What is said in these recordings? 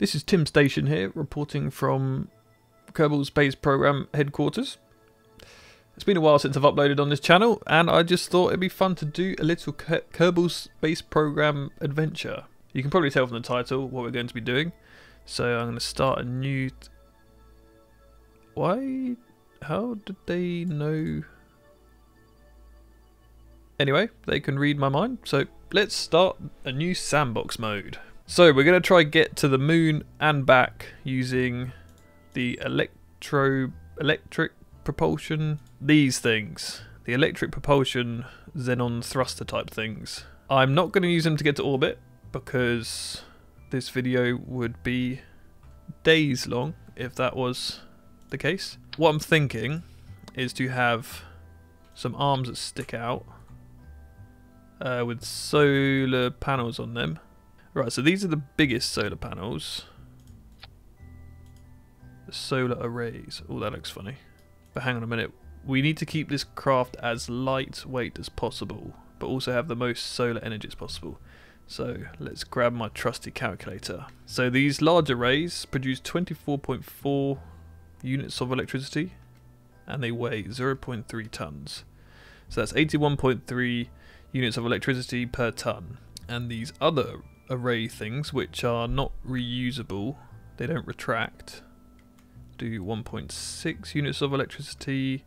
This is Tim Station here, reporting from Kerbal Space Program headquarters. It's been a while since I've uploaded on this channel, and I just thought it'd be fun to do a little Kerbal Space Program adventure. You can probably tell from the title what we're going to be doing. So I'm going to start a new... Why? How did they know... Anyway, they can read my mind, so let's start a new sandbox mode. So we're going to try get to the moon and back using the electro electric propulsion these things. The electric propulsion xenon thruster type things. I'm not going to use them to get to orbit because this video would be days long if that was the case. What i'm thinking is to have some arms that stick out uh, with solar panels on them Right, so these are the biggest solar panels. The solar arrays. Oh, that looks funny. But hang on a minute. We need to keep this craft as lightweight as possible, but also have the most solar energy as possible. So let's grab my trusty calculator. So these large arrays produce 24.4 units of electricity and they weigh 0.3 tons. So that's 81.3 units of electricity per ton. And these other array things which are not reusable, they don't retract, do 1.6 units of electricity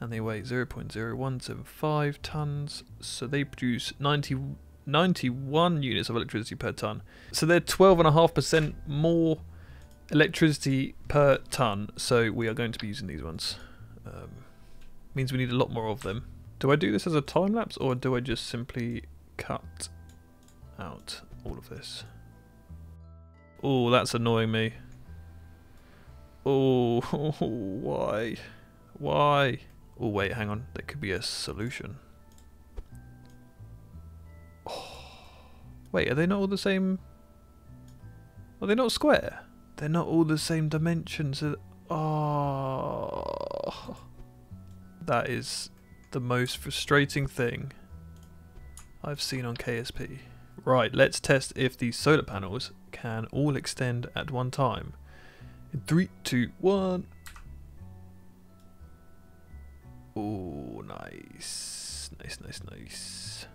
and they weigh 0.0175 tons, so they produce 90, 91 units of electricity per ton. So they're 12.5% more electricity per ton, so we are going to be using these ones. Um, means we need a lot more of them. Do I do this as a time lapse or do I just simply cut out all of this. Oh, that's annoying me. Oh, why? Why? Oh, wait, hang on. There could be a solution. Oh. Wait, are they not all the same? Are they not square? They're not all the same dimensions. Oh. That is the most frustrating thing I've seen on KSP. Right, let's test if these solar panels can all extend at one time. In three, two, one. Oh, nice. Nice, nice, nice.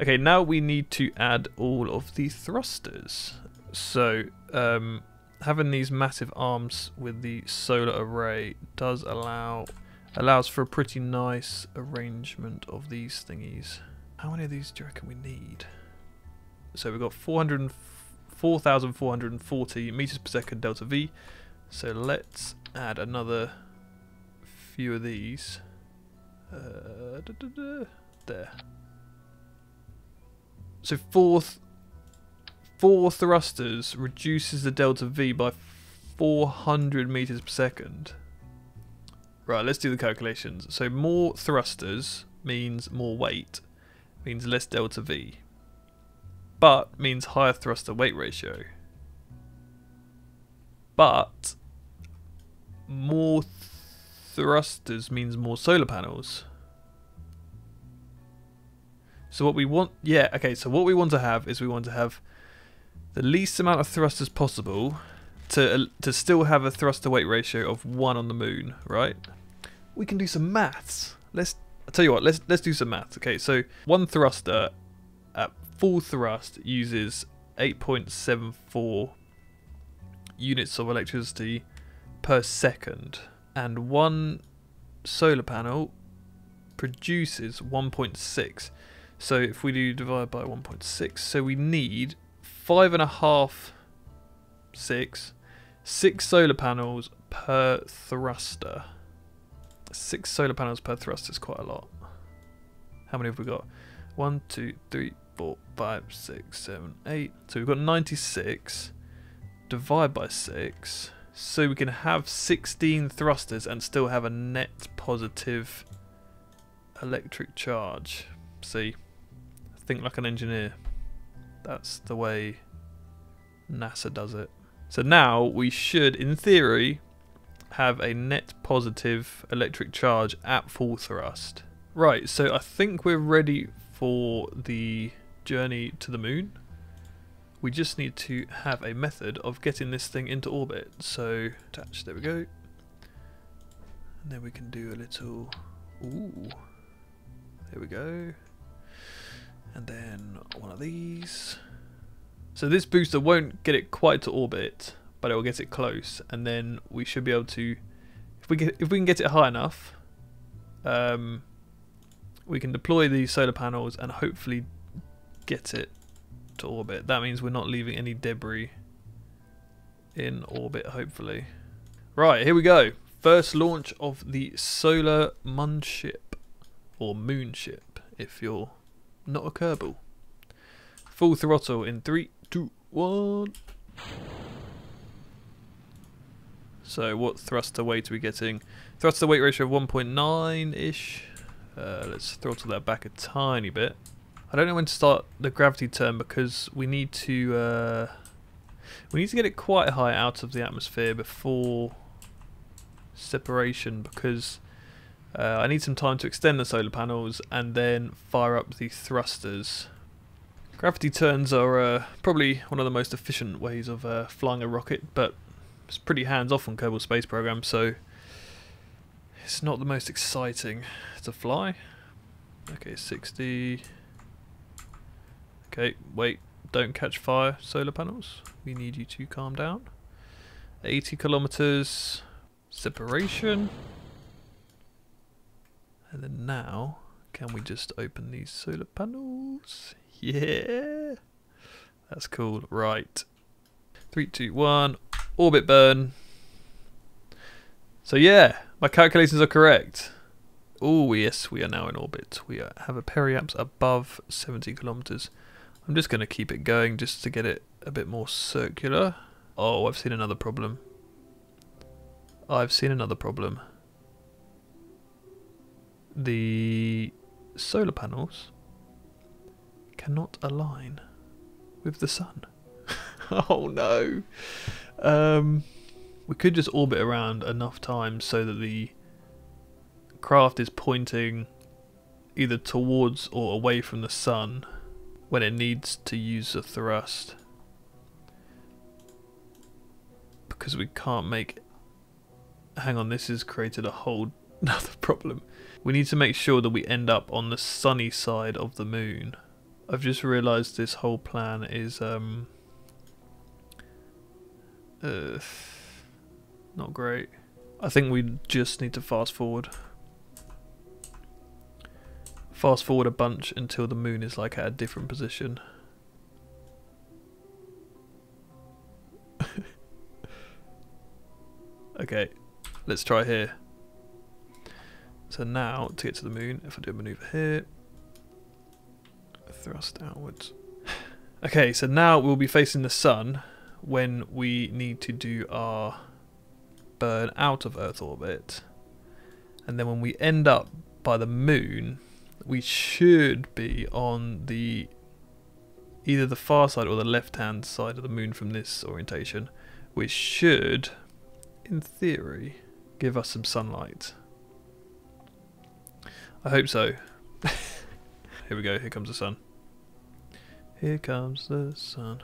Okay, now we need to add all of the thrusters. So, um, having these massive arms with the solar array does allow allows for a pretty nice arrangement of these thingies. How many of these do you reckon we need? So we've got 4,440 meters per second delta V. So let's add another few of these. Uh, da, da, da, there. So fourth, four thrusters reduces the delta V by 400 meters per second. Right, let's do the calculations. So more thrusters means more weight means less delta V, but means higher thruster weight ratio. But more thrusters means more solar panels. So what we want, yeah, okay, so what we want to have is we want to have the least amount of thrusters possible to to still have a thruster weight ratio of 1 on the moon, right? We can do some maths. Let's I'll tell you what, let's let's do some maths. Okay, so one thruster at full thrust uses 8.74 units of electricity per second, and one solar panel produces 1.6. So if we do divide by 1.6, so we need five and a half, six, six solar panels per thruster. Six solar panels per thrust is quite a lot. How many have we got? One, two, three, four, five, six, seven, eight. So we've got 96. Divide by 6. So we can have 16 thrusters and still have a net positive electric charge. See? Think like an engineer. That's the way NASA does it. So now we should, in theory, have a net positive electric charge at full thrust. Right, so I think we're ready for the journey to the moon. we just need to have a method of getting this thing into orbit. So attach, there we go. And then we can do a little, ooh, there we go. And then one of these. So this booster won't get it quite to orbit, but it will get it close, and then we should be able to, if we get if we can get it high enough, um, we can deploy the solar panels and hopefully get it to orbit. That means we're not leaving any debris in orbit, hopefully. Right, here we go. First launch of the solar Munship, or Moonship, if you're not a Kerbal. Full throttle in three, two, one. So what thrust to weight are we getting? Thrust to weight ratio of 1.9-ish. Uh, let's throttle that back a tiny bit. I don't know when to start the gravity turn because we need to uh, we need to get it quite high out of the atmosphere before separation because uh, I need some time to extend the solar panels and then fire up the thrusters. Gravity turns are uh, probably one of the most efficient ways of uh, flying a rocket, but it's pretty hands-off on Kerbal Space Program, so it's not the most exciting to fly. Okay, 60. Okay, wait, don't catch fire, solar panels. We need you to calm down. 80 kilometers separation. And then now, can we just open these solar panels? Yeah! That's cool. Right. Three, two, one. Orbit burn. So yeah, my calculations are correct. Oh yes, we are now in orbit. We have a periaps above 70 kilometers. I'm just going to keep it going just to get it a bit more circular. Oh, I've seen another problem. I've seen another problem. The solar panels cannot align with the sun. oh no. Um, we could just orbit around enough times so that the craft is pointing either towards or away from the sun when it needs to use a thrust. Because we can't make... Hang on, this has created a whole another problem. We need to make sure that we end up on the sunny side of the moon. I've just realised this whole plan is um, uh, not great. I think we just need to fast forward. Fast forward a bunch until the moon is like at a different position. okay, let's try here. So now, to get to the moon, if I do a maneuver here, thrust outwards. okay, so now we'll be facing the sun when we need to do our burn out of Earth orbit. And then when we end up by the moon, we should be on the either the far side or the left hand side of the moon from this orientation, which should, in theory, give us some sunlight. I hope so. here we go, here comes the sun. Here comes the sun.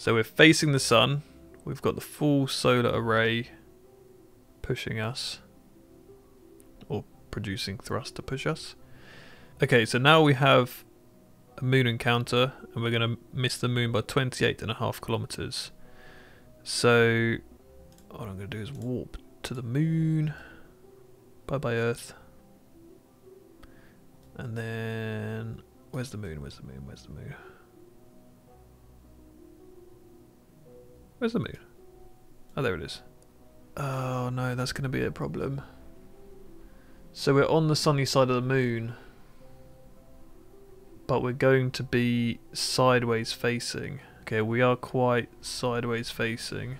So we're facing the sun. We've got the full solar array pushing us. Or producing thrust to push us. Okay, so now we have a moon encounter and we're going to miss the moon by 28 and a half kilometers. So what I'm going to do is warp to the moon. Bye bye Earth. And then Where's the moon? Where's the moon? Where's the moon? Where's the moon? Oh, there it is. Oh no, that's going to be a problem. So we're on the sunny side of the moon, but we're going to be sideways facing. Okay, we are quite sideways facing.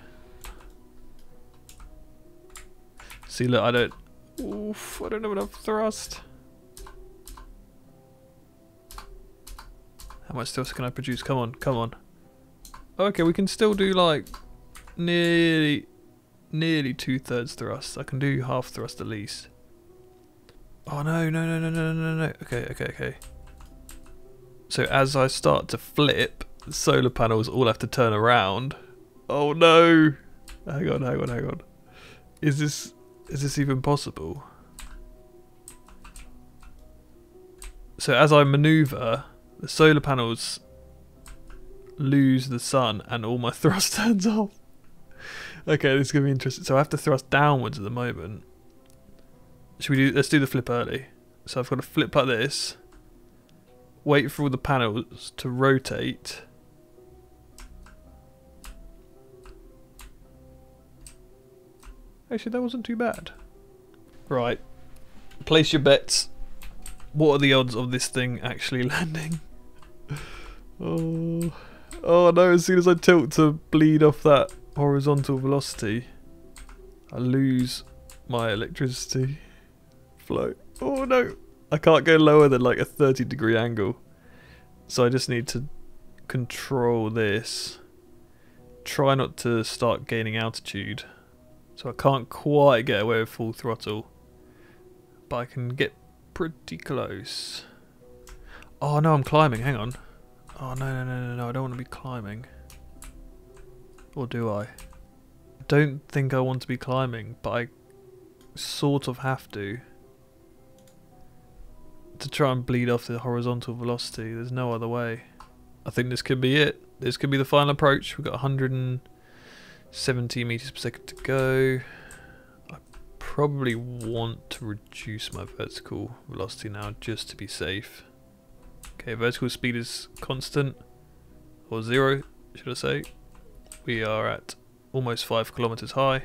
See, look, I don't... Oof, I don't have enough thrust. How much thrust can I produce? Come on, come on. Okay, we can still do like nearly nearly two thirds thrust. I can do half thrust at least. Oh no, no, no, no, no, no, no. Okay, okay, okay. So as I start to flip, the solar panels all have to turn around. Oh no! Hang on, hang on, hang on. Is this is this even possible? So as I maneuver, the solar panels lose the sun and all my thrust turns off. Okay, this is gonna be interesting. So I have to thrust downwards at the moment. Should we do? Let's do the flip early. So I've got to flip like this. Wait for all the panels to rotate. Actually, that wasn't too bad. Right. Place your bets. What are the odds of this thing actually landing? oh, oh no! As soon as I tilt to bleed off that horizontal velocity, I lose my electricity flow. Oh no! I can't go lower than like a 30 degree angle. So I just need to control this. Try not to start gaining altitude. So I can't quite get away with full throttle. But I can get pretty close. Oh no, I'm climbing. Hang on. Oh no, no, no, no, no. I don't want to be climbing. Or do I? I don't think I want to be climbing, but I sort of have to to try and bleed off the horizontal velocity. There's no other way. I think this could be it. This could be the final approach. We've got 170 meters per second to go. I probably want to reduce my vertical velocity now just to be safe. Okay, vertical speed is constant, or zero, should I say. We are at almost five kilometers high.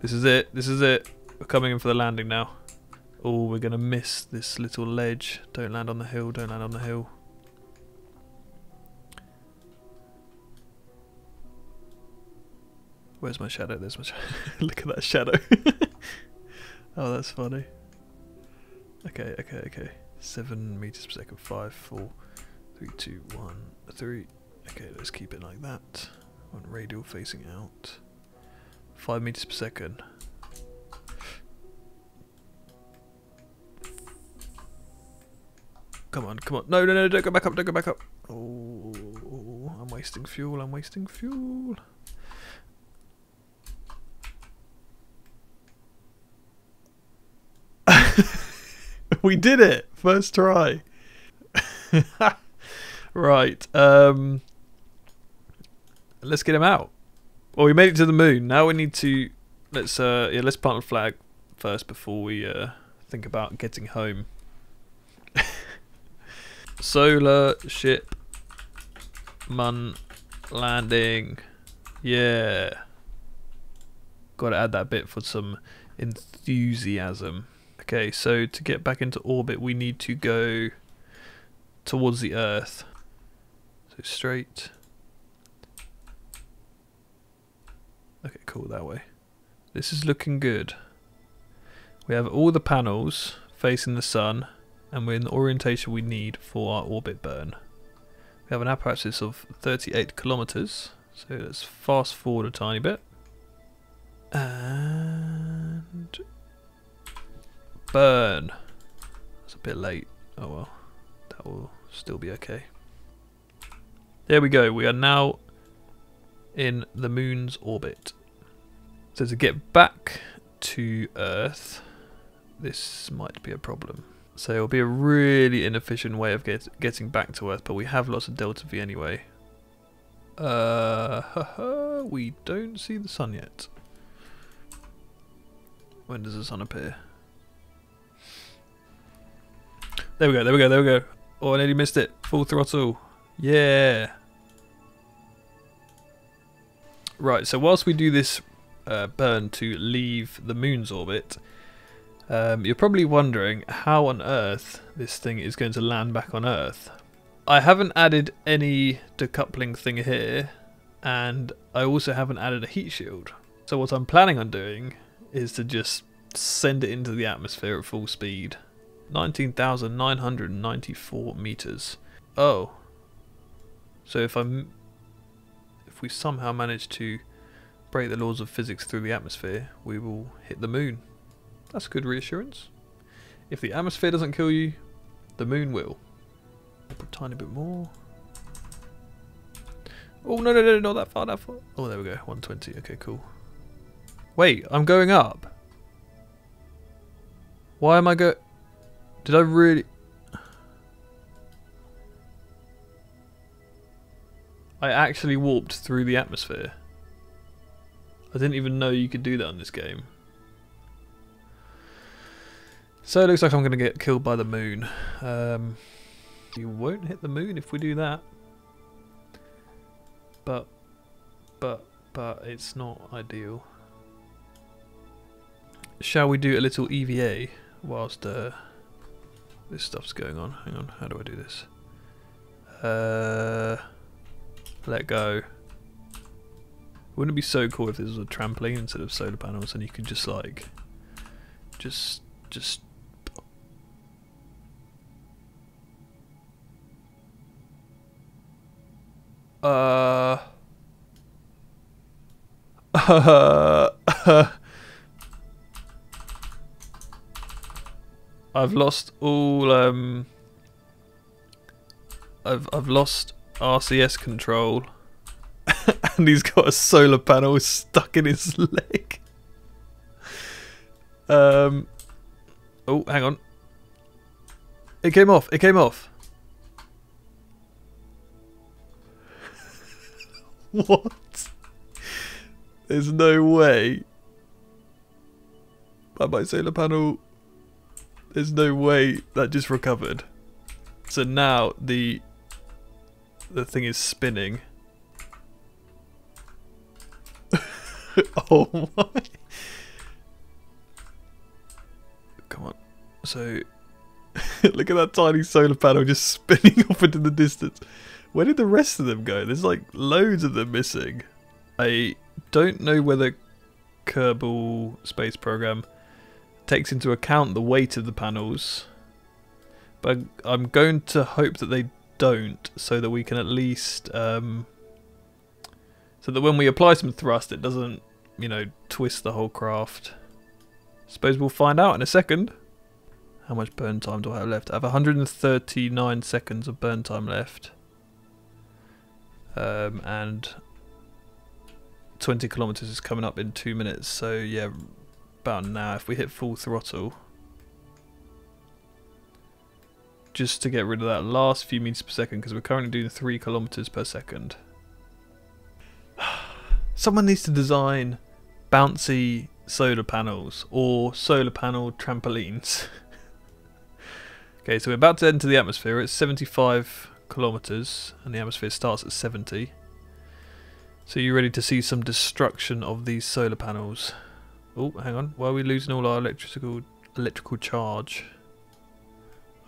This is it, this is it. We're coming in for the landing now. Oh, we're to miss this little ledge. Don't land on the hill, don't land on the hill. Where's my shadow? There's my shadow. Look at that shadow. oh, that's funny. Okay, okay, okay. Seven meters per second. Five, four, three, two, one, three. Okay, let's keep it like that. One radial facing out. Five meters per second. Come on, come on. No, no, no, don't go back up, don't go back up. Oh, I'm wasting fuel, I'm wasting fuel. we did it! First try. right, um... Let's get him out. Well, we made it to the moon. Now we need to... Let's, uh, yeah, let's plant a flag first before we, uh, think about getting home. Solar ship mun landing. Yeah. Got to add that bit for some enthusiasm. Okay, so to get back into orbit, we need to go towards the Earth. So straight. Okay, cool, that way. This is looking good. We have all the panels facing the sun and we're in the orientation we need for our orbit burn. We have an apoapsis of 38 kilometers, so let's fast forward a tiny bit. And burn. That's a bit late. Oh well, that will still be okay. There we go. We are now in the moon's orbit. So to get back to Earth, this might be a problem. So it'll be a really inefficient way of get, getting back to Earth, but we have lots of delta V anyway. Uh, we don't see the sun yet. When does the sun appear? There we go, there we go, there we go. Oh, I nearly missed it. Full throttle. Yeah. Right, so whilst we do this uh, burn to leave the moon's orbit, um, you're probably wondering how on earth this thing is going to land back on Earth. I haven't added any decoupling thing here, and I also haven't added a heat shield. So what I'm planning on doing is to just send it into the atmosphere at full speed. 19,994 meters. Oh. So if I'm if we somehow manage to break the laws of physics through the atmosphere, we will hit the moon. That's good reassurance. If the atmosphere doesn't kill you, the moon will. a tiny bit more. Oh, no, no, no, not that far, that far. Oh, there we go. 120. Okay, cool. Wait, I'm going up. Why am I go... Did I really... I actually warped through the atmosphere. I didn't even know you could do that on this game. So it looks like I'm going to get killed by the moon. Um, you won't hit the moon if we do that. But, but, but it's not ideal. Shall we do a little EVA whilst uh, this stuff's going on? Hang on, how do I do this? Uh, let go. Wouldn't it be so cool if this was a trampoline instead of solar panels and you could just like, just, just Uh. I've lost all um I've I've lost RCS control and he's got a solar panel stuck in his leg. Um Oh, hang on. It came off. It came off. what? There's no way. Bye bye solar panel. There's no way that just recovered. So now the the thing is spinning. oh my. Come on. So look at that tiny solar panel just spinning off into the distance. Where did the rest of them go? There's like loads of them missing. I don't know whether Kerbal Space Program takes into account the weight of the panels, but I'm going to hope that they don't, so that we can at least, um, so that when we apply some thrust, it doesn't, you know, twist the whole craft. Suppose we'll find out in a second. How much burn time do I have left? I have 139 seconds of burn time left um, and 20 kilometers is coming up in two minutes so yeah about now if we hit full throttle just to get rid of that last few meters per second because we're currently doing three kilometers per second someone needs to design bouncy solar panels or solar panel trampolines okay so we're about to enter the atmosphere it's 75 kilometers and the atmosphere starts at 70. So you're ready to see some destruction of these solar panels. Oh, hang on. Why are we losing all our electrical electrical charge?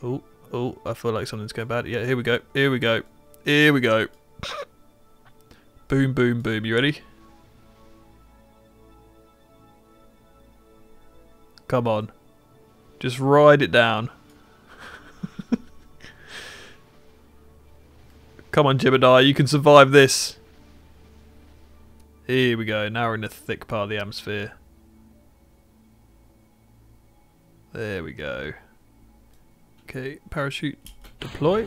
Oh, oh, I feel like something's going bad. Yeah, here we go. Here we go. Here we go. boom, boom, boom. You ready? Come on. Just ride it down. Come on, Jebediah, you can survive this. Here we go. Now we're in the thick part of the atmosphere. There we go. Okay, parachute deploy.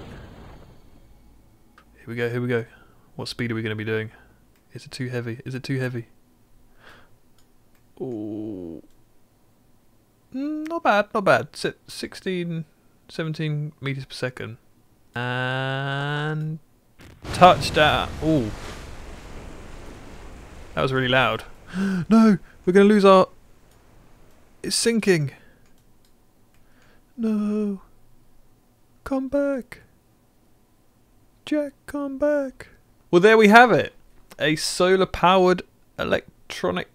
Here we go, here we go. What speed are we going to be doing? Is it too heavy? Is it too heavy? Oh, not bad, not bad. 16, 17 meters per second. And Touchdown. Ooh. That was really loud. no, we're going to lose our... It's sinking. No. Come back. Jack, come back. Well, there we have it. A solar-powered electronic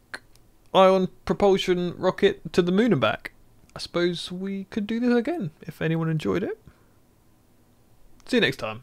ion propulsion rocket to the moon and back. I suppose we could do this again if anyone enjoyed it. See you next time.